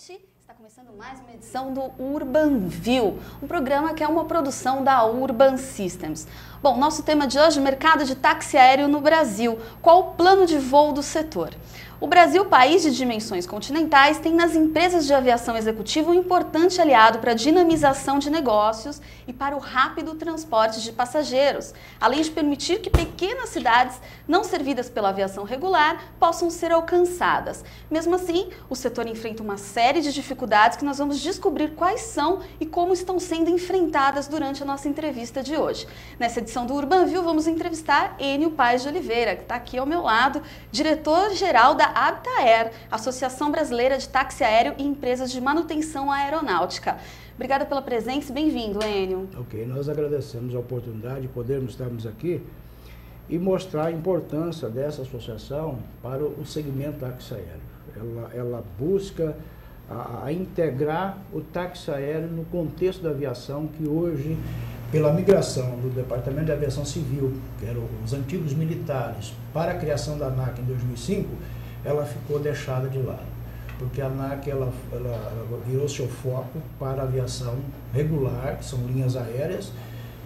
noite. Está começando mais uma edição do Urban View, um programa que é uma produção da Urban Systems. Bom, nosso tema de hoje, mercado de táxi aéreo no Brasil. Qual o plano de voo do setor? O Brasil, país de dimensões continentais, tem nas empresas de aviação executiva um importante aliado para a dinamização de negócios e para o rápido transporte de passageiros, além de permitir que pequenas cidades não servidas pela aviação regular possam ser alcançadas. Mesmo assim, o setor enfrenta uma série de dificuldades que nós vamos descobrir quais são e como estão sendo enfrentadas durante a nossa entrevista de hoje. Nessa edição do Urban View, vamos entrevistar Enio Paes de Oliveira, que está aqui ao meu lado, diretor-geral da Habitaer, Associação Brasileira de Táxi Aéreo e Empresas de Manutenção Aeronáutica. Obrigada pela presença e bem-vindo, Enio. Ok, nós agradecemos a oportunidade de podermos estarmos aqui e mostrar a importância dessa associação para o segmento táxi aéreo. Ela, ela busca a, a integrar o táxi aéreo no contexto da aviação que hoje pela migração do Departamento de Aviação Civil, que eram os antigos militares, para a criação da ANAC em 2005, ela ficou deixada de lado, porque a ANAC ela, ela, virou seu foco para a aviação regular, que são linhas aéreas,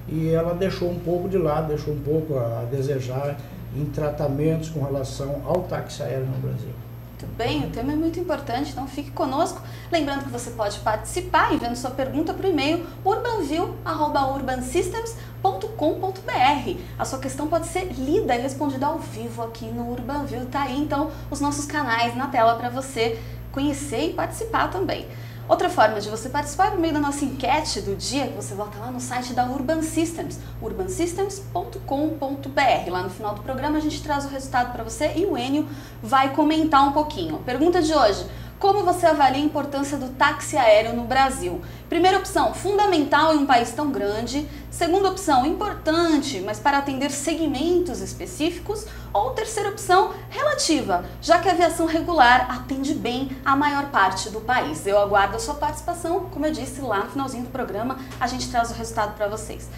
e ela deixou um pouco de lado, deixou um pouco a desejar em tratamentos com relação ao táxi aéreo no Brasil. Muito bem, o tema é muito importante, então fique conosco. Lembrando que você pode participar enviando sua pergunta para o e-mail urbanview.urbansystems.com.br. A sua questão pode ser lida e respondida ao vivo aqui no Urbanview. Tá aí então os nossos canais na tela para você conhecer e participar também. Outra forma de você participar por meio da nossa enquete do dia, que você volta lá no site da Urban Systems, urbansystems.com.br. Lá no final do programa a gente traz o resultado para você e o Enio vai comentar um pouquinho. Pergunta de hoje: como você avalia a importância do táxi aéreo no Brasil? Primeira opção, fundamental em um país tão grande. Segunda opção, importante, mas para atender segmentos específicos. Ou terceira opção, relativa, já que a aviação regular atende bem a maior parte do país. Eu aguardo a sua participação, como eu disse lá no finalzinho do programa, a gente traz o resultado para vocês.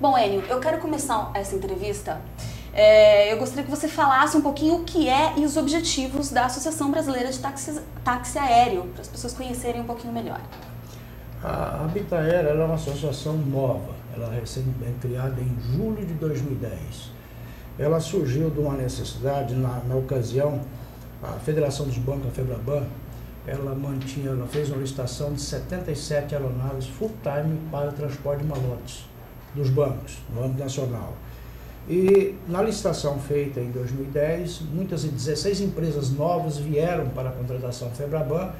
Bom, Enio, eu quero começar essa entrevista é, eu gostaria que você falasse um pouquinho o que é e os objetivos da Associação Brasileira de Táxi, Táxi Aéreo, para as pessoas conhecerem um pouquinho melhor. A Habitaer é uma associação nova, ela é criada em julho de 2010. Ela surgiu de uma necessidade, na, na ocasião, a Federação dos Bancos, a FEBRABAN, ela mantinha, ela fez uma licitação de 77 aeronaves full-time para transporte de malotes dos bancos, no âmbito nacional. E na licitação feita em 2010, muitas 16 empresas novas vieram para a contratação Febraban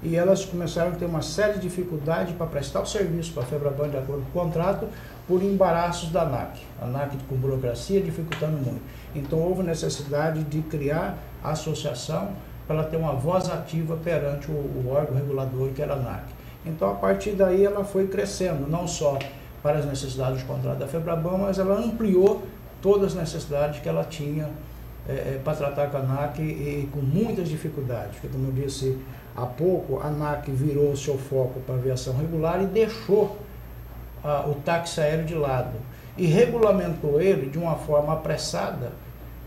e elas começaram a ter uma série de dificuldades para prestar o serviço para a Febraban de acordo com o contrato por embaraços da ANAC. A ANAC com burocracia dificultando muito. Então houve necessidade de criar a associação para ela ter uma voz ativa perante o, o órgão regulador que era a ANAC. Então a partir daí ela foi crescendo, não só para as necessidades do contrato da Febraban, mas ela ampliou todas as necessidades que ela tinha é, para tratar com a ANAC e, com muitas dificuldades, porque como eu disse há pouco, a ANAC virou seu foco para a aviação regular e deixou a, o táxi aéreo de lado e regulamentou ele de uma forma apressada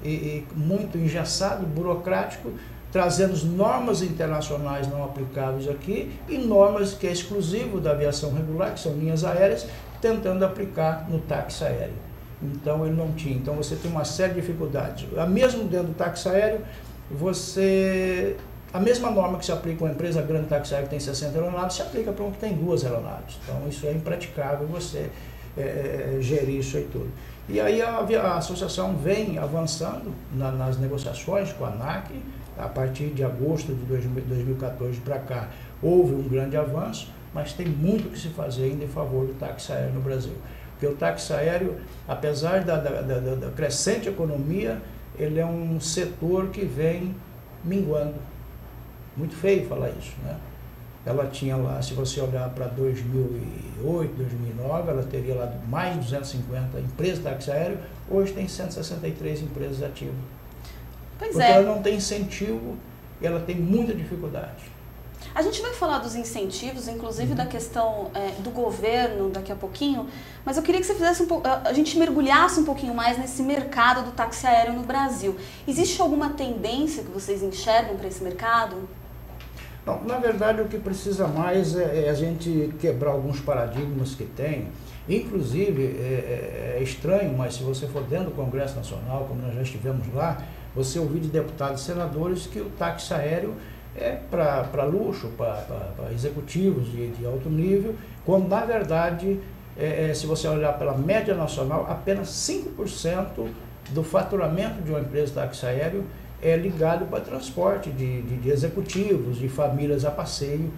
e, e muito engessado, burocrático, trazendo normas internacionais não aplicáveis aqui e normas que é exclusivo da aviação regular, que são linhas aéreas, tentando aplicar no táxi aéreo. Então ele não tinha. Então você tem uma série de dificuldades. Mesmo dentro do táxi aéreo, você. A mesma norma que se aplica a uma empresa grande táxi aéreo que tem 60 aeronaves, se aplica para um que tem duas aeronaves. Então isso é impraticável você é, é, é gerir isso aí tudo. E aí a, a associação vem avançando na, nas negociações com a ANAC, a partir de agosto de 2014 para cá, houve um grande avanço, mas tem muito que se fazer ainda em favor do táxi aéreo no Brasil. Porque o táxi aéreo, apesar da, da, da, da crescente economia, ele é um setor que vem minguando. Muito feio falar isso, né? Ela tinha lá, se você olhar para 2008, 2009, ela teria lá mais de 250 empresas de táxi aéreo, hoje tem 163 empresas ativas. Pois Porque é. ela não tem incentivo e ela tem muita dificuldade. A gente vai falar dos incentivos, inclusive da questão é, do governo daqui a pouquinho, mas eu queria que você fizesse um pouco, a gente mergulhasse um pouquinho mais nesse mercado do táxi aéreo no Brasil. Existe alguma tendência que vocês enxergam para esse mercado? Não, na verdade, o que precisa mais é, é, a gente quebrar alguns paradigmas que tem. Inclusive, é, é, é, estranho, mas se você for dentro do Congresso Nacional, como nós já estivemos lá, você ouvir de deputados e senadores que o táxi aéreo é para luxo, para executivos de, de, alto nível, quando na verdade, é, é, se você olhar pela média nacional, apenas 5% do faturamento de uma empresa de táxi aéreo é ligado para transporte de, de, de, executivos, de famílias a passeio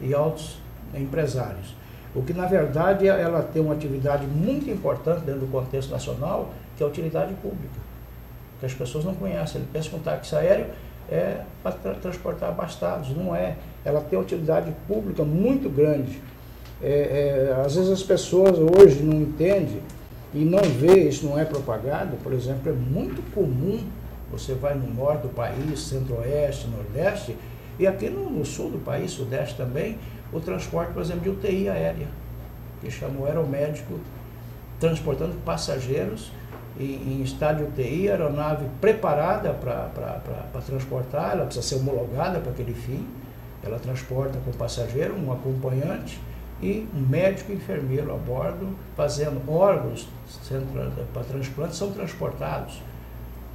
e altos empresários. O que, na verdade, ela tem uma atividade muito importante dentro do contexto nacional, que é a utilidade pública, que as pessoas não conhecem. Ele pensa que um táxi aéreo é para tra transportar abastados, não é. Ela tem utilidade pública muito grande. É, é, às vezes as pessoas hoje não entendem e não vê, isso não é propagado, por exemplo, é muito comum você vai no norte do país, centro-oeste, nordeste, e aqui no, no, sul do país, sudeste também, o transporte, por exemplo, de UTI aérea, que chama o aeromédico, transportando passageiros em, em estado de UTI, aeronave preparada para transportar, ela precisa ser homologada para aquele fim, ela transporta com passageiro, um acompanhante e um médico e enfermeiro a bordo, fazendo órgãos para transplante, são transportados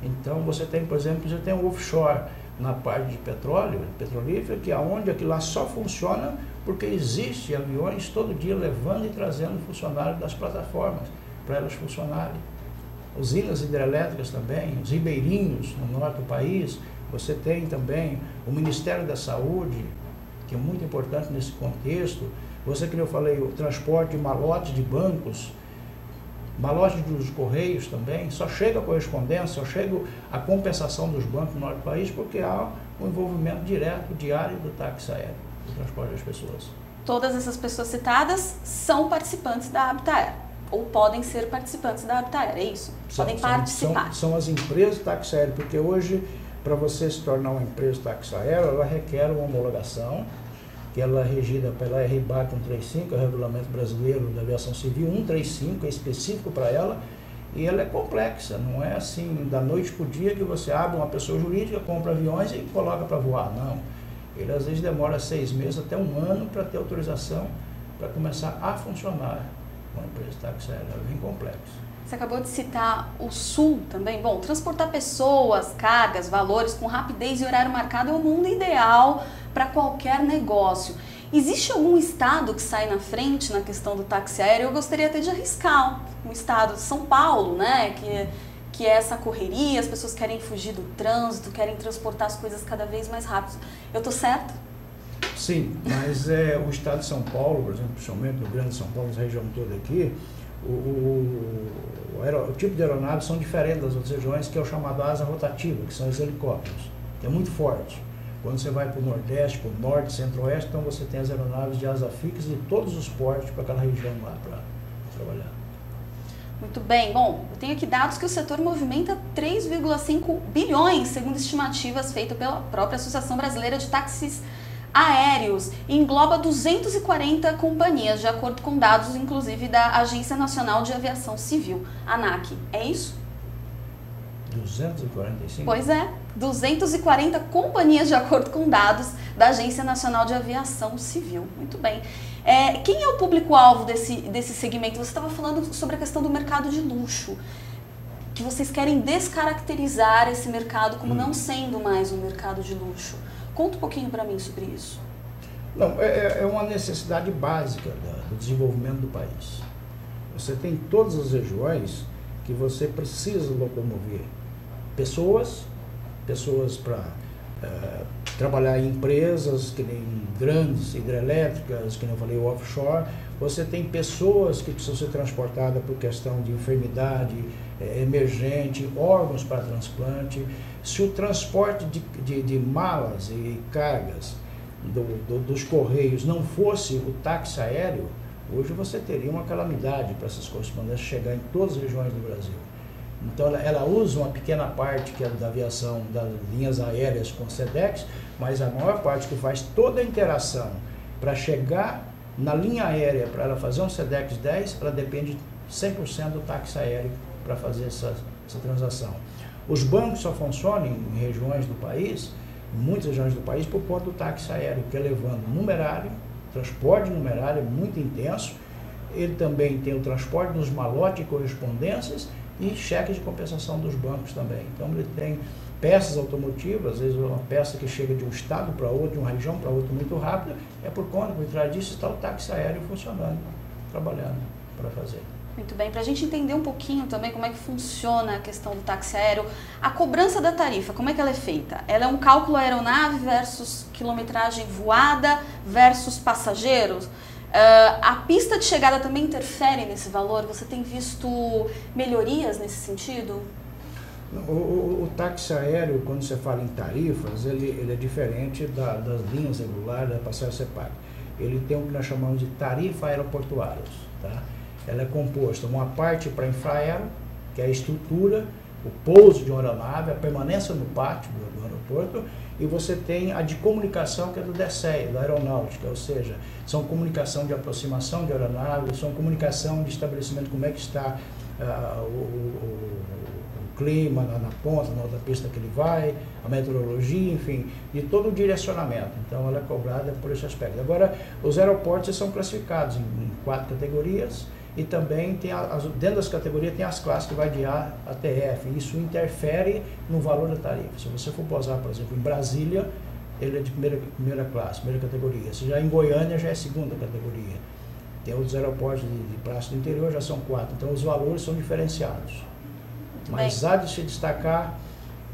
então você tem, por exemplo, você tem o offshore na parte de petróleo, petrolífera, que é onde aquilo lá só funciona porque existe aviões todo dia levando e trazendo funcionários das plataformas para elas funcionarem. Usinas hidrelétricas também, os ribeirinhos no norte do país, você tem também o Ministério da Saúde, que é muito importante nesse contexto. Você, que eu falei, o transporte de malotes de bancos, Malote dos Correios também, só chega a correspondência, só chega a compensação dos bancos no norte do país porque há um envolvimento direto, diário do táxi aéreo, do transporte das pessoas. Todas essas pessoas citadas são participantes da Habitaer, ou podem ser participantes da Habitaer, é isso? São, podem participar. São, são, as empresas de táxi aéreo, porque hoje, para você se tornar uma empresa de táxi aéreo, ela requer uma homologação, que ela é regida pela RBAC 135, é o Regulamento Brasileiro da Aviação Civil 135, é específico para ela, e ela é complexa, não é assim da noite para o dia que você abre uma pessoa jurídica, compra aviões e coloca para voar, não. Ele às vezes demora seis meses até um ano para ter autorização para começar a funcionar uma empresa de táxi aéreo, é bem complexo. Você acabou de citar o Sul também. Bom, transportar pessoas, cargas, valores com rapidez e horário marcado é o mundo ideal para qualquer negócio. Existe algum estado que sai na frente na questão do táxi aéreo? Eu gostaria até de arriscar um estado, São Paulo, né? Que, que é essa correria, as pessoas querem fugir do trânsito, querem transportar as coisas cada vez mais rápido. Eu estou certo? Sim, mas é, o estado de São Paulo, por exemplo, principalmente no Grande São Paulo, essa região toda aqui, o, o, o, o, tipo de aeronave são diferentes das outras regiões, que é o chamado asa rotativa, que são os helicópteros, que é muito forte. Quando você vai para o Nordeste, para o Norte, Centro-Oeste, então você tem as aeronaves de asa fixa de todos os portos para aquela região lá para trabalhar. Muito bem. Bom, eu tenho aqui dados que o setor movimenta 3,5 bilhões, segundo estimativas feitas pela própria Associação Brasileira de Táxis Aéreos. E engloba 240 companhias, de acordo com dados, inclusive, da Agência Nacional de Aviação Civil, ANAC. É isso? 245? Pois é, 240 companhias, de acordo com dados da Agência Nacional de Aviação Civil. Muito bem. É, quem é o público-alvo desse, desse segmento? Você estava falando sobre a questão do mercado de luxo, que vocês querem descaracterizar esse mercado como hum. não sendo mais um mercado de luxo. Conta um pouquinho para mim sobre isso. Não, é, é, é uma necessidade básica do desenvolvimento do país. Você tem todas as regiões que você precisa locomover pessoas, pessoas para eh, trabalhar em empresas que nem grandes hidrelétricas, que nem eu falei, offshore. Você tem pessoas que precisam ser transportadas por questão de enfermidade eh, emergente, órgãos para transplante. Se o transporte de, de, de malas e cargas do, do, dos correios não fosse o táxi aéreo, hoje você teria uma calamidade para essas correspondências chegar em todas as regiões do Brasil. Então ela, ela, usa uma pequena parte que é da aviação das linhas aéreas com SEDEX, mas a maior parte que faz toda a interação para chegar na linha aérea, para ela fazer um SEDEX 10, ela depende 100% do táxi aéreo para fazer essa, essa transação. Os bancos só funcionam em regiões do país em muitas regiões do país por conta do táxi aéreo, que é levando numerário, transporte numerário é muito intenso. Ele também tem o transporte dos malotes e correspondências e cheques de compensação dos bancos também. Então ele tem peças automotivas, às vezes uma peça que chega de um estado para outro, de uma região para outra muito rápido, é por conta, por trás disso está o táxi aéreo funcionando, trabalhando para fazer. Muito bem, para a gente entender um pouquinho também como é que funciona a questão do táxi aéreo, a cobrança da tarifa, como é que ela é feita? Ela é um cálculo aeronave versus quilometragem voada versus passageiros? Uh, a pista de chegada também interfere nesse valor? Você tem visto melhorias nesse sentido? O, o, o, táxi aéreo, quando você fala em tarifas, ele, ele é diferente da, das linhas regulares da passagem CEPAC. Ele tem o que nós chamamos de tarifa aeroportuárias. Tá? Ela é composta uma parte para infraero, que é a estrutura, o pouso de uma aeronave, a permanência no pátio do, aeroporto, e você tem a de comunicação, que é do DSEI, da aeronáutica, ou seja, são comunicação de aproximação de aeronave, são comunicação de estabelecimento, como é que está uh, o, o, o, clima na, na, ponta, na outra pista que ele vai, a meteorologia, enfim, e todo o direcionamento. Então ela é cobrada por esse aspecto. Agora, os aeroportos são classificados em, em quatro categorias, e também tem as, dentro das categorias tem as classes que vai de A até F. Isso interfere no valor da tarifa. Se você for posar, por exemplo, em Brasília, ele é de primeira, primeira classe, primeira categoria. Se já em Goiânia já é segunda categoria. Tem outros aeroportos de, de praça do interior, já são quatro. Então os valores são diferenciados. Mas há de se destacar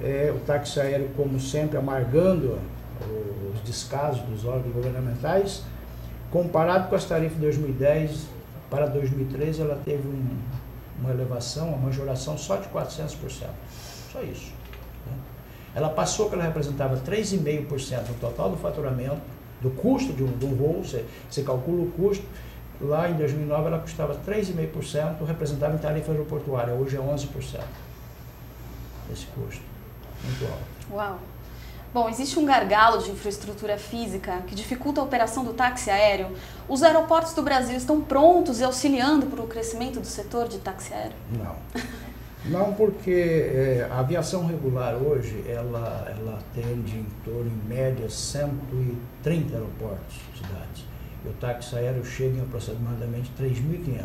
é, o táxi aéreo, como sempre, amargando os descasos dos órgãos governamentais, comparado com as tarifas de 2010 para 2013, ela teve um, uma elevação, uma majoração só de 400%. Só isso. Né? Ela passou que ela representava 3,5% do total do faturamento, do custo de um, de um voo, você, você calcula o custo. Lá em 2009 ela custava 3,5%, representava em tarifa aeroportuária, hoje é 11%. Esse custo. Muito alto. Uau! Bom, existe um gargalo de infraestrutura física que dificulta a operação do táxi aéreo. Os aeroportos do Brasil estão prontos e auxiliando para o crescimento do setor de táxi aéreo? Não. Não, porque é, a aviação regular hoje, ela, ela atende em torno, em média, 130 aeroportos, cidades. E o táxi aéreo chega em aproximadamente 3.500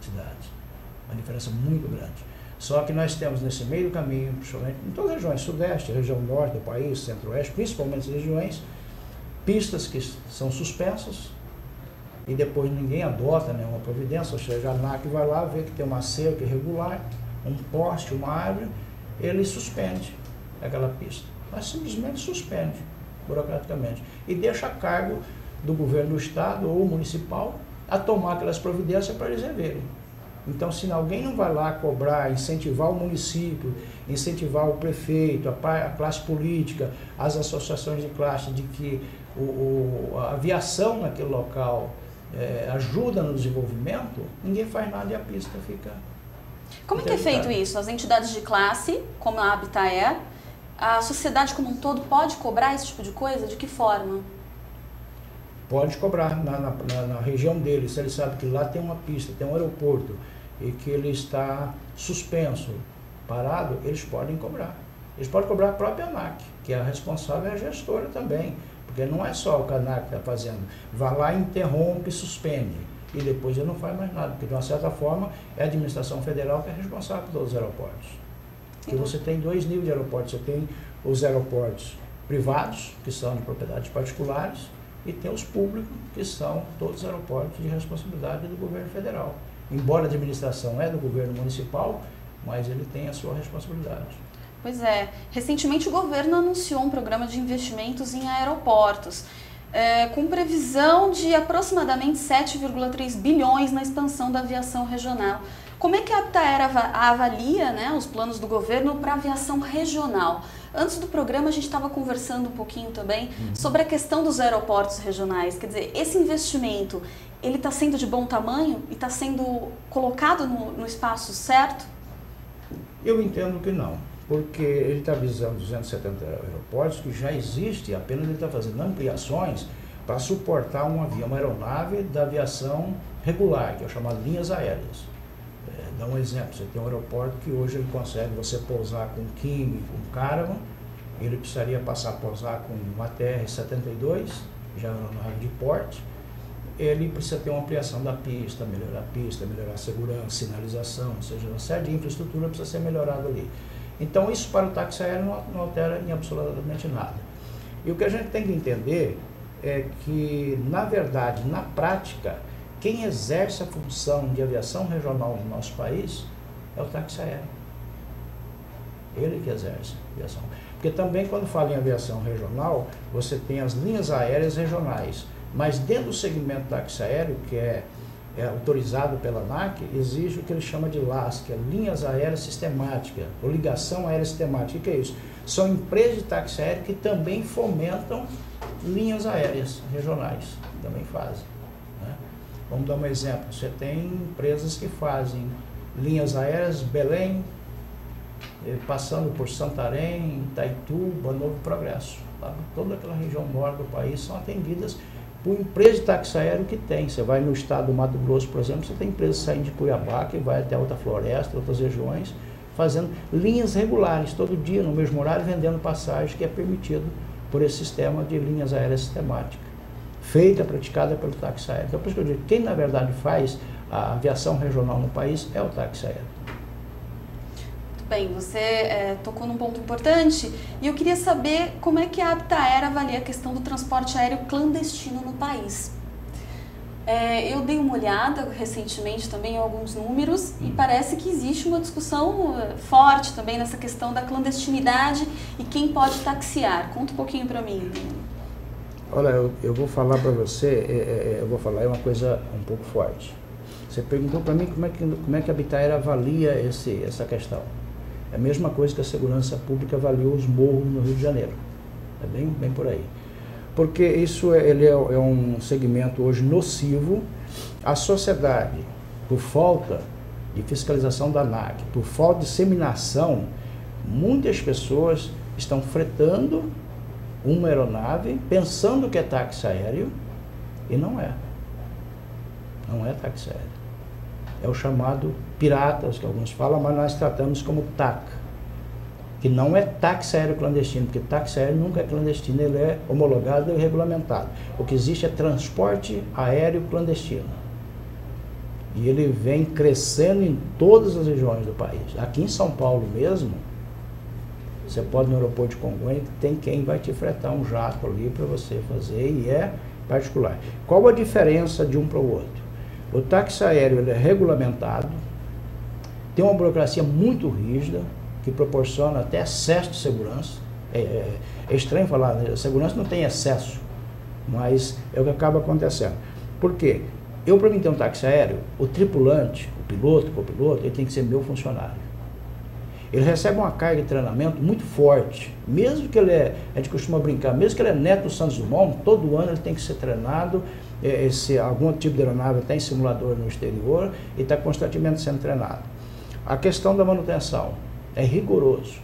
cidades. Uma diferença muito grande. Só que nós temos nesse meio caminho, principalmente em todas as regiões, sudeste, região norte do país, centro-oeste, principalmente as regiões, pistas que são suspensas e depois ninguém adota nenhuma providência, ou seja, a ANAC vai lá, vê que tem uma cerca irregular, um poste, uma árvore, ele suspende aquela pista. Mas simplesmente suspende, burocraticamente, e deixa a cargo do governo do estado ou municipal a tomar aquelas providências para eles reverem. Então, se alguém não vai lá cobrar, incentivar o município, incentivar o prefeito, a, classe política, as associações de classe, de que o, o, a aviação naquele local é, ajuda no desenvolvimento, ninguém faz nada e a pista fica. Como é que é feito isso? As entidades de classe, como a Habitaer, a sociedade como um todo pode cobrar esse tipo de coisa? De que forma? Pode cobrar na, na, na região dele, se ele sabe que lá tem uma pista, tem um aeroporto e que ele está suspenso, parado, eles podem cobrar. Eles podem cobrar a própria ANAC, que é a responsável e a gestora também, porque não é só o que a ANAC está fazendo. Vai lá, interrompe, suspende, e depois ele não faz mais nada, porque de uma certa forma é a administração federal que é responsável por todos os aeroportos. Porque você tem dois níveis de aeroportos, você tem os aeroportos privados, que são de propriedades particulares, e tem os públicos, que são todos os aeroportos de responsabilidade do governo federal embora a administração é do governo municipal, mas ele tem a sua responsabilidade. Pois é. Recentemente o governo anunciou um programa de investimentos em aeroportos, é, com previsão de aproximadamente 7,3 bilhões na expansão da aviação regional. Como é que a Aptaera avalia né, os planos do governo para a aviação regional? Antes do programa a gente estava conversando um pouquinho também uhum. sobre a questão dos aeroportos regionais. Quer dizer, esse investimento, ele está sendo de bom tamanho e está sendo colocado no, no, espaço certo? Eu entendo que não, porque ele está visando 270 aeroportos que já existe, apenas ele está fazendo ampliações para suportar um avião, uma aeronave da aviação regular, que é chamada linhas aéreas. Dá um exemplo, você tem um aeroporto que hoje ele consegue você pousar com King, com Caravan, ele precisaria passar a posar com uma TR-72, já uma nave de porte, ele precisa ter uma ampliação da pista, melhorar a pista, melhorar a segurança, sinalização, ou seja, uma série de infraestrutura precisa ser melhorada ali. Então, isso para o táxi aéreo não, não altera em absolutamente nada. E o que a gente tem que entender é que, na verdade, na prática, quem exerce a função de aviação regional no nosso país é o táxi aéreo. Ele que exerce a aviação. Porque também, quando fala em aviação regional, você tem as linhas aéreas regionais. Mas dentro do segmento táxi aéreo, que é, é autorizado pela ANAC, exige o que ele chama de LAS, que é Linhas Aéreas Sistemáticas, ou Ligação Aérea Sistemática. O que é isso? São empresas de táxi aéreo que também fomentam linhas aéreas regionais, também fazem. Vamos dar um exemplo. Você tem empresas que fazem linhas aéreas Belém, eh, passando por Santarém, Itaituba, Novo Progresso. Tá? Toda aquela região norte do país são atendidas por empresas de táxi aéreo que tem. Você vai no estado do Mato Grosso, por exemplo, você tem empresas saindo de Cuiabá, que vai até outra floresta, outras regiões, fazendo linhas regulares, todo dia, no mesmo horário, vendendo passagem, que é permitido por esse sistema de linhas aéreas sistemática, feita, praticada pelo táxi aéreo. Então, por isso que eu digo, quem na verdade faz a aviação regional no país é o táxi aéreo. Bem, você é, tocou num ponto importante e eu queria saber como é que a Habitaera avalia a questão do transporte aéreo clandestino no país. É, eu dei uma olhada recentemente também em alguns números e hum. parece que existe uma discussão é, forte também nessa questão da clandestinidade e quem pode taxiar. Conta um pouquinho para mim. Olha, eu, eu vou falar para você, é, é, é, eu vou falar é uma coisa um pouco forte. Você perguntou para mim como é que, como é que a Bitaera avalia esse, essa questão. É a mesma coisa que a segurança pública avaliou os morros no Rio de Janeiro. É bem, bem por aí. Porque isso é, ele é, é um segmento hoje nocivo. A sociedade, por falta de fiscalização da ANAC, por falta de disseminação, muitas pessoas estão fretando uma aeronave pensando que é táxi aéreo e não é. Não é táxi aéreo é o chamado piratas, que alguns falam, mas nós tratamos como TAC, que não é táxi aéreo clandestino, porque táxi aéreo nunca é clandestino, ele é homologado e regulamentado. O que existe é transporte aéreo clandestino. E ele vem crescendo em todas as regiões do país. Aqui em São Paulo mesmo, você pode no aeroporto de Congonha, tem quem vai te fretar um jato ali para você fazer e é particular. Qual a diferença de um para o outro? O táxi aéreo é regulamentado, tem uma burocracia muito rígida, que proporciona até excesso de segurança. É, é, é estranho falar, né? segurança não tem excesso, mas é o que acaba acontecendo. Por quê? Eu, para mim ter um táxi aéreo, o tripulante, o piloto, o copiloto, ele tem que ser meu funcionário. Ele recebe uma carga de treinamento muito forte. Mesmo que ele é, a gente costuma brincar, mesmo que ele é neto do Santos Dumont, todo ano ele tem que ser treinado é, esse, algum tipo de aeronave tem simulador no exterior e está constantemente sendo treinado. A questão da manutenção é rigoroso.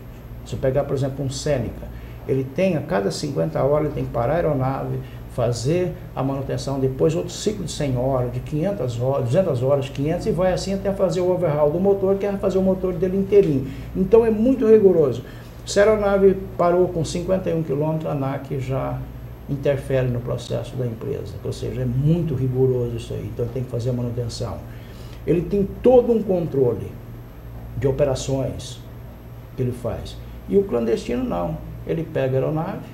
Se pegar, por exemplo, um Seneca, ele tem a cada 50 horas, ele tem que parar a aeronave, fazer a manutenção, depois outro ciclo de 100 horas, de 500 horas, 200 horas, 500 e vai assim até fazer o overhaul do motor, que é fazer o motor dele inteirinho. Então é muito rigoroso. Se a aeronave parou com 51 km, a ANAC já interfere no processo da empresa. Ou seja, é muito rigoroso isso aí, então tem que fazer a manutenção. Ele tem todo um controle de operações que ele faz. E o clandestino não. Ele pega a aeronave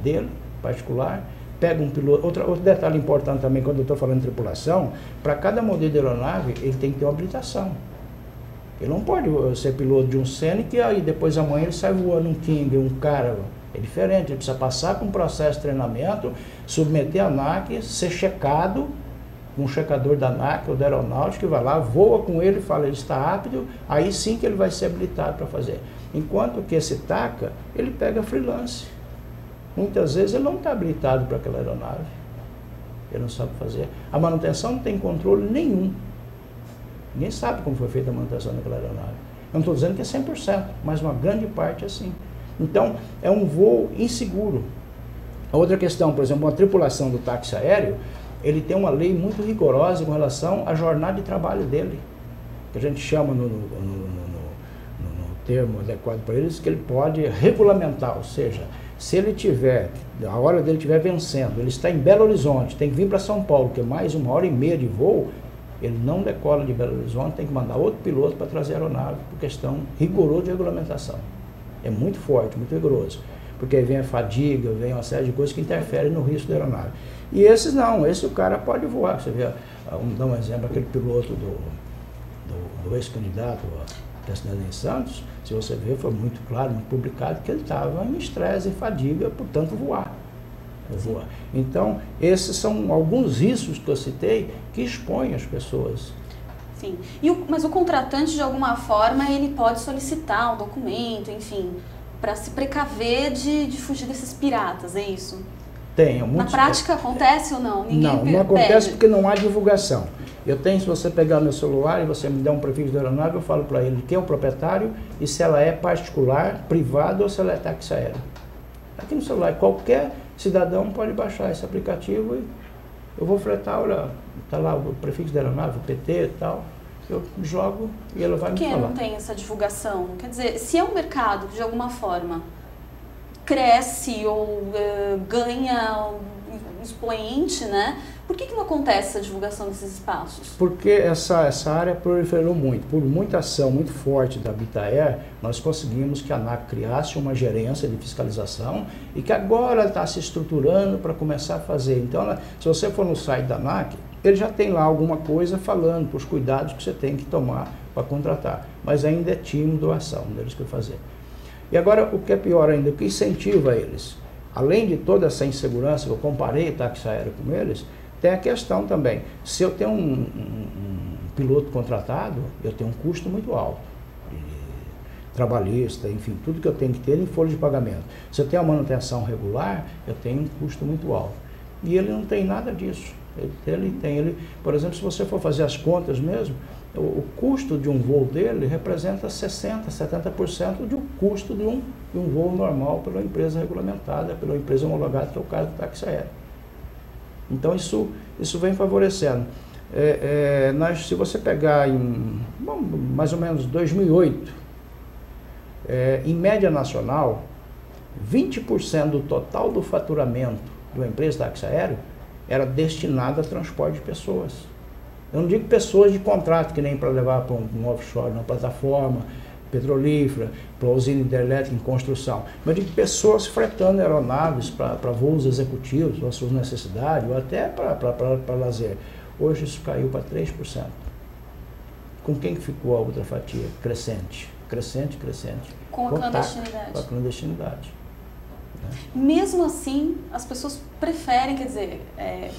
dele, particular, pega um piloto. Outra, outro detalhe importante também, quando eu estou falando de tripulação, para cada modelo de aeronave, ele tem que ter uma habilitação. Ele não pode ser piloto de um Scenic e aí depois amanhã ele sai voando um King, um Caravan. É diferente, ele precisa passar por um processo de treinamento, submeter a ANAC, ser checado um checador da ANAC ou da aeronáutica, que vai lá, voa com ele, fala ele está apto, aí sim que ele vai ser habilitado para fazer. Enquanto que esse TACA, ele pega freelance. Muitas vezes ele não está habilitado para aquela aeronave. Ele não sabe fazer. A manutenção não tem controle nenhum. Ninguém sabe como foi feita a manutenção daquela aeronave. Eu não estou dizendo que é 100%, mas uma grande parte é assim. Então, é um voo inseguro. A outra questão, por exemplo, uma tripulação do táxi aéreo, ele tem uma lei muito rigorosa com relação à jornada de trabalho dele, que a gente chama no, no, no, no termo adequado para eles, que ele pode regulamentar, ou seja, se ele tiver, a hora dele estiver vencendo, ele está em Belo Horizonte, tem que vir para São Paulo, que é mais uma hora e meia de voo, ele não decola de Belo Horizonte, tem que mandar outro piloto para trazer a aeronave, por questão rigorosa de regulamentação. É muito forte, muito rigoroso. Porque aí vem a fadiga, vem uma série de coisas que interferem no risco da aeronave. E esses não, esse o cara pode voar. Você vê, vamos dar um exemplo, aquele piloto do, do, do ex-candidato a presidente em Santos, se você ver, foi muito claro, muito publicado, que ele estava em estresse e fadiga, portanto, voar. voar. Então, esses são alguns riscos que eu citei que expõem as pessoas. Sim. E o, mas o contratante, de alguma forma, ele pode solicitar um documento, enfim, para se precaver de, de fugir desses piratas, é isso? Tem. Na prática acontece ou não? Ninguém não, não acontece porque não há divulgação. Eu tenho, se você pegar meu celular e você me der um prefixo da aeronave, eu falo para ele quem é o proprietário e se ela é particular, privada ou se ela é táxi aéreo. Aqui no celular, qualquer cidadão pode baixar esse aplicativo e eu vou fretar, olha, está lá o prefixo da aeronave, o PT e tal. Eu jogo e ela vai me falar. Por que não tem essa divulgação? Quer dizer, se é um mercado de alguma forma cresce ou uh, ganha um expoente, né? Por que, que não acontece essa divulgação desses espaços? Porque essa, essa área proliferou muito. Por muita ação muito forte da Bitaer, nós conseguimos que a ANAC criasse uma gerência de fiscalização e que agora está se estruturando para começar a fazer. Então, ela, se você for no site da ANAC, ele já tem lá alguma coisa falando os cuidados que você tem que tomar para contratar. Mas ainda é tímido a ação deles que fazer. E agora, o que é pior ainda, o que incentiva eles? Além de toda essa insegurança, eu comparei táxi aéreo com eles, tem a questão também, se eu tenho um, um, um piloto contratado, eu tenho um custo muito alto. Trabalhista, enfim, tudo que eu tenho que ter em folha de pagamento. Se eu tenho a manutenção regular, eu tenho um custo muito alto. E ele não tem nada disso. Ele, ele tem, ele, por exemplo, se você for fazer as contas mesmo, o, o, custo de um voo dele representa 60%, 70% do custo de um, de um voo normal pela empresa regulamentada, pela empresa homologada, que é o caso do táxi aéreo. Então isso, isso vem favorecendo. É, é, nós, se você pegar em bom, mais ou menos 2008, é, em média nacional, 20% do total do faturamento uma empresa táxi aéreo era destinado a transporte de pessoas. Eu não digo pessoas de contrato, que nem para levar para um, um offshore, uma plataforma petrolífera, para usina hidrelétrica em construção. Mas digo pessoas fretando aeronaves para voos executivos, para suas necessidades, ou até para lazer. Hoje isso caiu para 3%. Com quem que ficou a outra fatia? Crescente, crescente, crescente. Com a clandestinidade. Com a clandestinidade. Né? Mesmo assim, as pessoas preferem, quer dizer, é,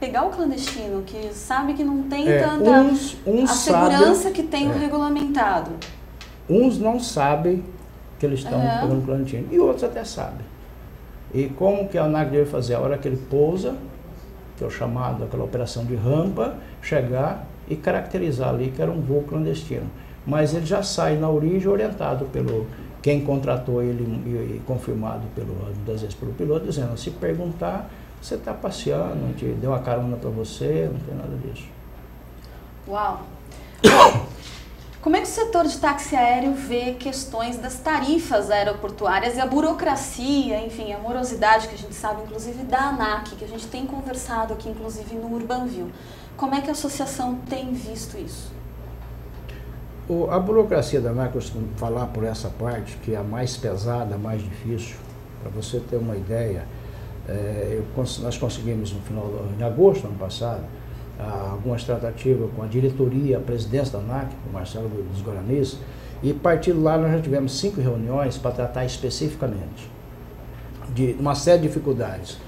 pegar o clandestino, que sabe que não tem é, tanta uns, uns a segurança que tem é. o regulamentado. Uns não sabem que eles estão uhum. pegando clandestino e outros até sabem. E como que a ANAC deve fazer? A hora que ele pousa, que é o chamado, aquela operação de rampa, chegar e caracterizar ali que era um voo clandestino. Mas ele já sai na origem orientado pelo quem contratou ele e, e confirmado pelo, muitas vezes pelo piloto, dizendo, se perguntar, você está passeando, a gente deu uma carona para você, não tem nada disso. Uau! Como é que o setor de táxi aéreo vê questões das tarifas aeroportuárias e a burocracia, enfim, a morosidade que a gente sabe, inclusive da ANAC, que a gente tem conversado aqui, inclusive no Urbanville. Como é que a associação tem visto isso? O, a burocracia da ANAC, eu costumo falar por essa parte, que é a mais pesada, a mais difícil. Para você ter uma ideia, é, eu, nós conseguimos no final, em agosto do ano passado, algumas tratativas com a diretoria, a presidência da ANAC, o Marcelo dos Guaranis, e a partir lá nós já tivemos cinco reuniões para tratar especificamente de uma série de dificuldades.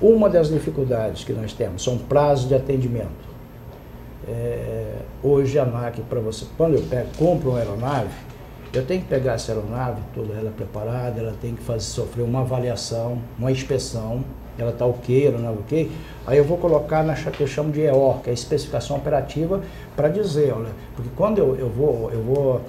Uma das dificuldades que nós temos são prazos de atendimento. É, hoje a ANAC, para você, quando eu pego, compro uma aeronave, eu tenho que pegar essa aeronave, toda ela preparada, ela tem que fazer, sofrer uma avaliação, uma inspeção, ela está ok, ela não está ok. Aí eu vou colocar na que eu chamo de EOR, que é a especificação operativa, para dizer, olha, porque quando eu, eu vou, eu vou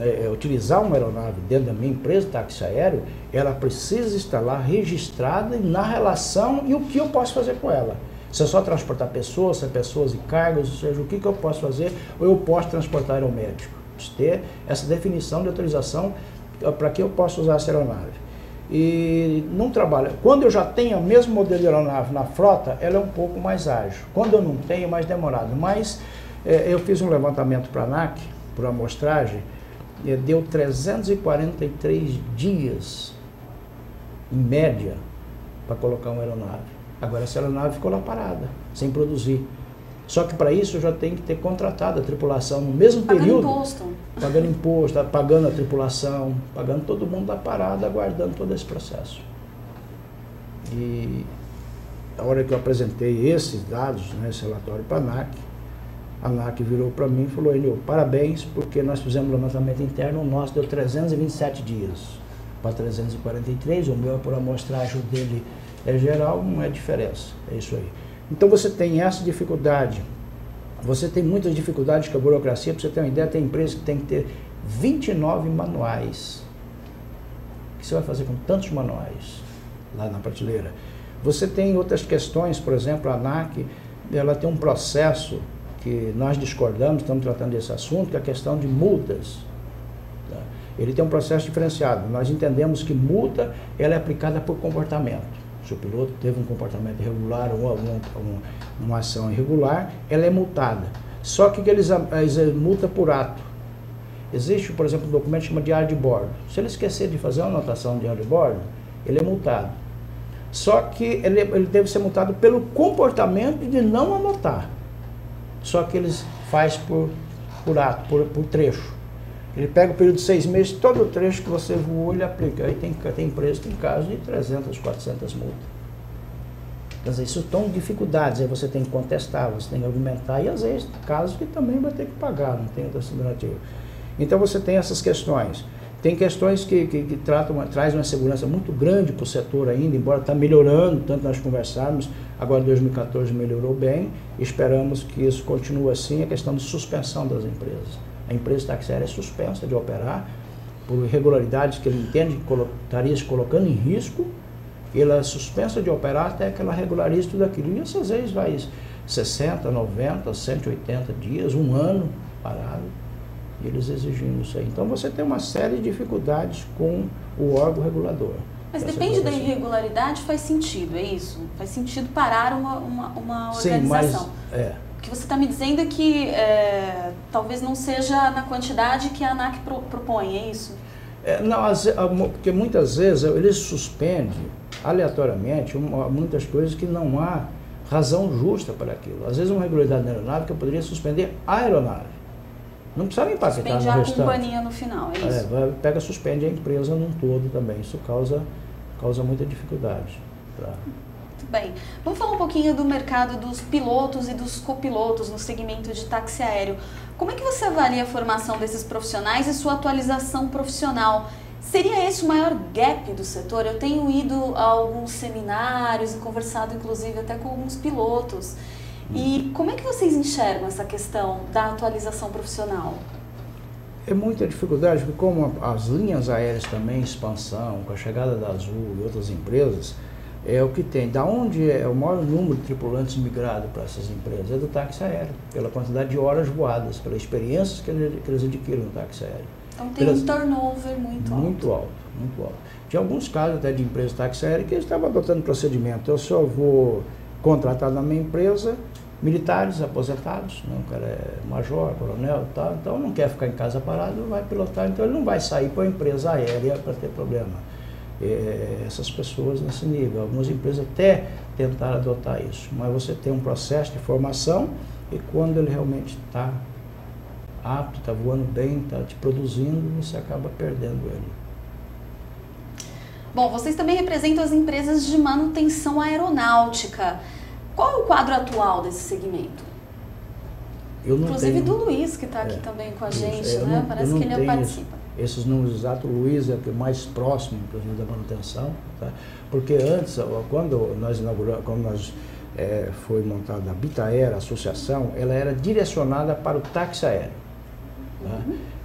é, é, utilizar uma aeronave dentro da minha empresa de táxi aéreo, ela precisa estar lá registrada na relação e o que eu posso fazer com ela. Se é só transportar pessoas, se é pessoas e cargas, ou seja, o que, que eu posso fazer, ou eu posso transportar aeromédico ter essa definição de autorização para que eu possa usar essa aeronave. E não trabalha. Quando eu já tenho o mesmo modelo de aeronave na frota, ela é um pouco mais ágil. Quando eu não tenho, é mais demorado. Mas é, eu fiz um levantamento para a ANAC, por amostragem, e deu 343 dias, em média, para colocar uma aeronave. Agora essa aeronave ficou lá parada, sem produzir. Só que para isso eu já tenho que ter contratado a tripulação no mesmo pagando período. Imposto. Pagando imposto, pagando a tripulação, pagando todo mundo da parada, aguardando todo esse processo. E a hora que eu apresentei esses dados, né, esse relatório para a ANAC, a ANAC virou para mim e falou, Enil, parabéns, porque nós fizemos o levantamento interno, o nosso deu 327 dias para 343, o meu é por amostragem dele é geral, não é diferença, é isso aí. Então você tem essa dificuldade. Você tem muitas dificuldades com a burocracia. Para você ter uma ideia, tem empresas que tem que ter 29 manuais. O que você vai fazer com tantos manuais lá na prateleira? Você tem outras questões, por exemplo, a ANAC, ela tem um processo que nós discordamos, estamos tratando desse assunto, que é a questão de multas. Tá? Ele tem um processo diferenciado. Nós entendemos que multa ela é aplicada por comportamento o piloto teve um comportamento irregular ou uma, uma, ação irregular, ela é multada. Só que eles, eles multa por ato. Existe, por exemplo, um documento que chama diário de bordo. Se ele esquecer de fazer uma anotação no diário de bordo, ele é multado. Só que ele, ele deve ser multado pelo comportamento de não anotar. Só que eles faz por, por ato, por, por trecho. Ele pega o período de seis meses, todo o trecho que você voou, ele aplica. Aí tem, tem empresa, tem casos de 300, 400 multas. Quer dizer, isso são dificuldades, aí você tem que contestar, você tem que argumentar, e às vezes casos que também vai ter que pagar, não tem outra alternativa. Então você tem essas questões. Tem questões que, que, que tratam, traz uma segurança muito grande para o setor ainda, embora está melhorando, tanto nós conversarmos, agora 2014 melhorou bem, esperamos que isso continue assim, a questão de suspensão das empresas a empresa taxiária é suspensa de operar por irregularidades que ele entende que estaria se colocando em risco, ela é suspensa de operar até que ela regularize tudo aquilo. E essas vezes vai 60, 90, 180 dias, um ano parado, e eles exigindo isso aí. Então você tem uma série de dificuldades com o órgão regulador. Mas depende da irregularidade, faz sentido, é isso? Faz sentido parar uma, uma, uma organização. Sim, mas, é. Que você está me dizendo é que é, talvez não seja na quantidade que a ANAC pro, propõe, é isso? É, não, as, porque muitas vezes eles suspendem aleatoriamente uma, muitas coisas que não há razão justa para aquilo. Às vezes uma regularidade aeronáutica poderia suspender a aeronave. Não precisa nem impactar Suspende no a restante. companhia no final, é isso? É, pega, suspende a empresa num todo também. Isso causa, causa muita dificuldade. Bem. Vamos falar um pouquinho do mercado dos pilotos e dos copilotos no segmento de táxi aéreo. Como é que você avalia a formação desses profissionais e sua atualização profissional? Seria esse o maior gap do setor? Eu tenho ido a alguns seminários e conversado, inclusive, até com alguns pilotos. E como é que vocês enxergam essa questão da atualização profissional? É muita dificuldade, porque como as linhas aéreas também, expansão, com a chegada da Azul e outras empresas, é o que tem. Da onde é o maior número de tripulantes migrado para essas empresas? É do táxi aéreo, pela quantidade de horas voadas, pelas experiências que eles, adquiriram no táxi aéreo. Então tem Pelas, um turnover muito, alto. Muito alto, muito alto. Tinha alguns casos até de empresas de táxi aéreo que eles estavam adotando procedimento. Eu só vou contratar na minha empresa militares aposentados, né? o cara é major, coronel tal, então não quer ficar em casa parado, vai pilotar, então ele não vai sair para a empresa aérea para ter problema é, essas pessoas nesse nível. Algumas empresas até tentaram adotar isso, mas você tem um processo de formação e quando ele realmente está apto, está voando bem, está te produzindo, você acaba perdendo ele. Bom, vocês também representam as empresas de manutenção aeronáutica. Qual é o quadro atual desse segmento? Inclusive tenho, do Luiz, que está aqui é, também com a gente, é, né? Não, Parece que ele participa esses números exatos, o Luiz é o mais próximo, inclusive, da manutenção, tá? porque antes, quando nós inauguramos, quando nós é, foi montada a Bitaera, a associação, ela era direcionada para o táxi aéreo. Tá?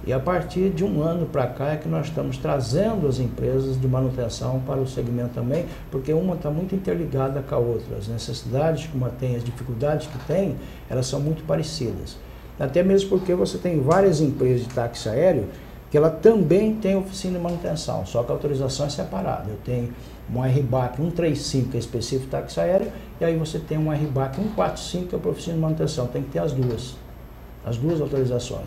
E a partir de um ano para cá é que nós estamos trazendo as empresas de manutenção para o segmento também, porque uma está muito interligada com a outra. As necessidades que uma tem, as dificuldades que tem, elas são muito parecidas. Até mesmo porque você tem várias empresas de táxi aéreo que ela também tem oficina de manutenção, só que a autorização é separada. Eu tenho um RBAC 135, que é específico táxi aéreo, e aí você tem um RBAC 145, que é para oficina de manutenção. Tem que ter as duas, as duas autorizações.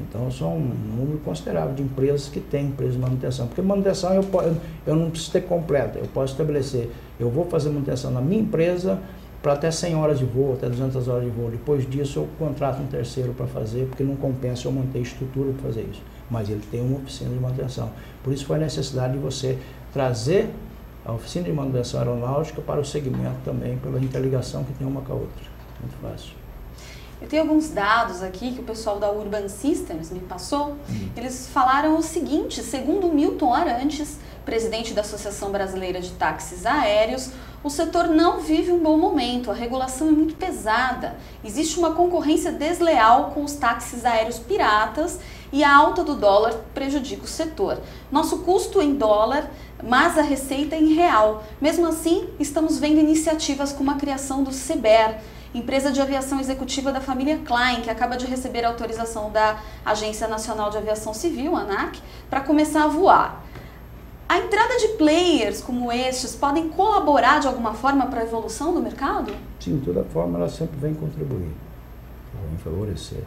Então, são um número considerável de empresas que têm empresas de manutenção. Porque manutenção eu, eu não preciso ter completa, eu posso estabelecer, eu vou fazer manutenção na minha empresa para até 100 horas de voo, até 200 horas de voo. Depois disso, eu contrato um terceiro para fazer, porque não compensa eu manter estrutura para fazer isso. Mas ele tem uma oficina de manutenção. Por isso foi a necessidade de você trazer a oficina de manutenção aeronáutica para o segmento também, pela interligação que tem uma com a outra. Muito fácil. Eu tenho alguns dados aqui que o pessoal da Urban Systems me passou. Uhum. Eles falaram o seguinte: segundo Milton Arantes, presidente da Associação Brasileira de Táxis Aéreos, o setor não vive um bom momento, a regulação é muito pesada, existe uma concorrência desleal com os táxis aéreos piratas e a alta do dólar prejudica o setor. Nosso custo em dólar, mas a receita em real. Mesmo assim, estamos vendo iniciativas como a criação do CBER, empresa de aviação executiva da família Klein, que acaba de receber autorização da Agência Nacional de Aviação Civil, ANAC, para começar a voar. A entrada de players como estes podem colaborar de alguma forma para a evolução do mercado? Sim, de toda forma ela sempre vem contribuir, vem favorecer.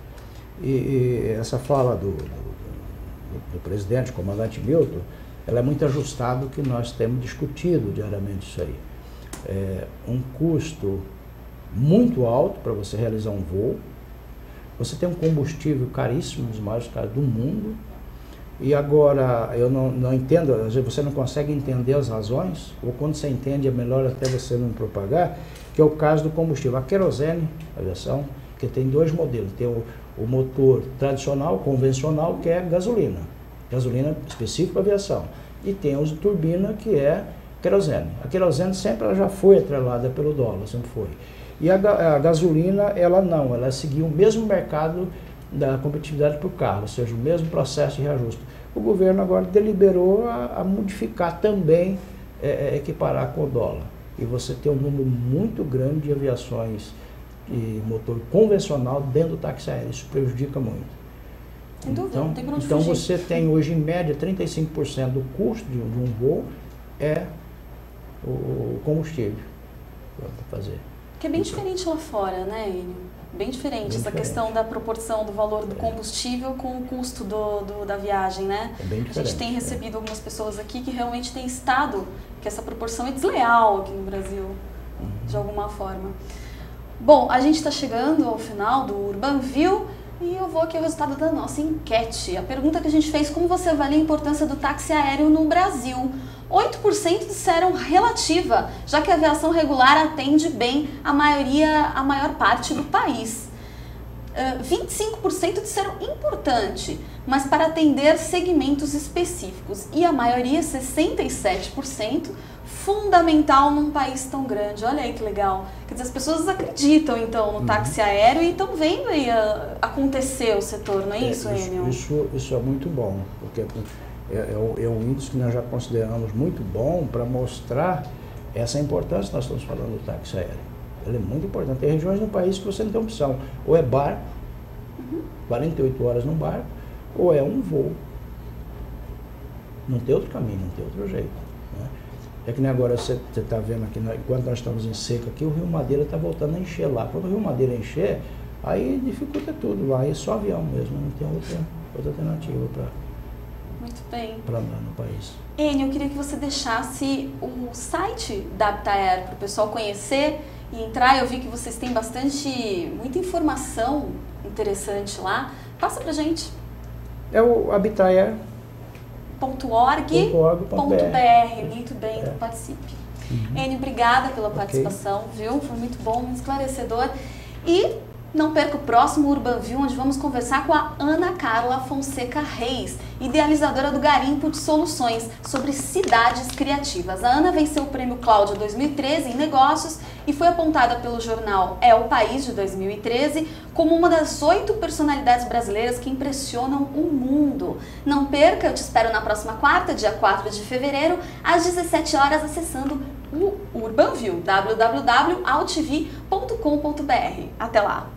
E, e essa fala do, do, do, presidente, comandante Milton, ela é muito ajustada ao que nós temos discutido diariamente isso aí. É um custo muito alto para você realizar um voo. Você tem um combustível caríssimo, um dos maiores caros do mundo. E agora, eu não, não entendo, às vezes você não consegue entender as razões, ou quando você entende é melhor até você não propagar, que é o caso do combustível. A querosene, a aviação, que tem dois modelos. Tem o, o motor tradicional, convencional, que é gasolina. Gasolina específica para aviação. E tem os turbina, que é querosene. A querosene sempre ela já foi atrelada pelo dólar, sempre foi. E a, a gasolina, ela não, ela seguiu o mesmo mercado da competitividade o carro, ou seja, o mesmo processo de reajuste. O governo agora deliberou a, a modificar também, é, é, equiparar com o dólar. E você tem um número muito grande de aviações de motor convencional dentro do táxi aéreo. Isso prejudica muito. Sem dúvida, então, tem Então fugir. você tem hoje, em média, 35% do custo de, um voo é o combustível para fazer. Que é bem diferente lá fora, né, Enio? Bem diferente bem essa diferente. questão da proporção do valor do é. combustível com o custo do, do, da viagem, né? É bem diferente. A gente tem é. recebido é. algumas pessoas aqui que realmente têm estado que essa proporção é desleal aqui no Brasil, uhum. de alguma forma. Bom, a gente está chegando ao final do Urban View e eu vou aqui ao resultado da nossa enquete. A pergunta que a gente fez, como você avalia a importância do táxi aéreo no Brasil? 8% disseram relativa, já que a aviação regular atende bem a maioria, a maior parte do país. Uh, 25% disseram importante, mas para atender segmentos específicos. E a maioria, 67%, fundamental num país tão grande. Olha aí que legal. Quer dizer, as pessoas acreditam então no uhum. táxi aéreo e estão vendo aí a, ah, acontecer o setor, não é, é isso, Enio? Isso, isso é muito bom, porque é, é, é um índice que nós já consideramos muito bom para mostrar essa importância que nós estamos falando do táxi aéreo. Ele é muito importante. Tem regiões no país que você não tem opção. Ou é barco, uhum. 48 horas no barco, ou é um voo. Não tem outro caminho, não tem outro jeito. Né? É que nem agora você está vendo aqui, enquanto nós estamos em seca aqui, o Rio Madeira está voltando a encher lá. Quando o Rio Madeira encher, aí dificulta tudo lá, é só avião mesmo, não tem outra, outra alternativa para muito bem. Para andar no país. Enio, eu queria que você deixasse o site da Aptaer para o pessoal conhecer e entrar. Eu vi que vocês têm bastante, muita informação interessante lá. Passa para gente. É o habitaer.org.br. Muito bem, então participe. Uhum. Enio, obrigada pela okay. participação, viu? Foi muito bom, muito esclarecedor. E não perca o próximo Urban View, onde vamos conversar com a Ana Carla Fonseca Reis, idealizadora do Garimpo de Soluções, sobre cidades criativas. A Ana venceu o Prêmio Cláudia 2013 em negócios e foi apontada pelo jornal É o País de 2013 como uma das oito personalidades brasileiras que impressionam o mundo. Não perca, eu te espero na próxima quarta, dia 4 de fevereiro, às 17 horas, acessando o Urban View, www.altv.com.br. Até lá!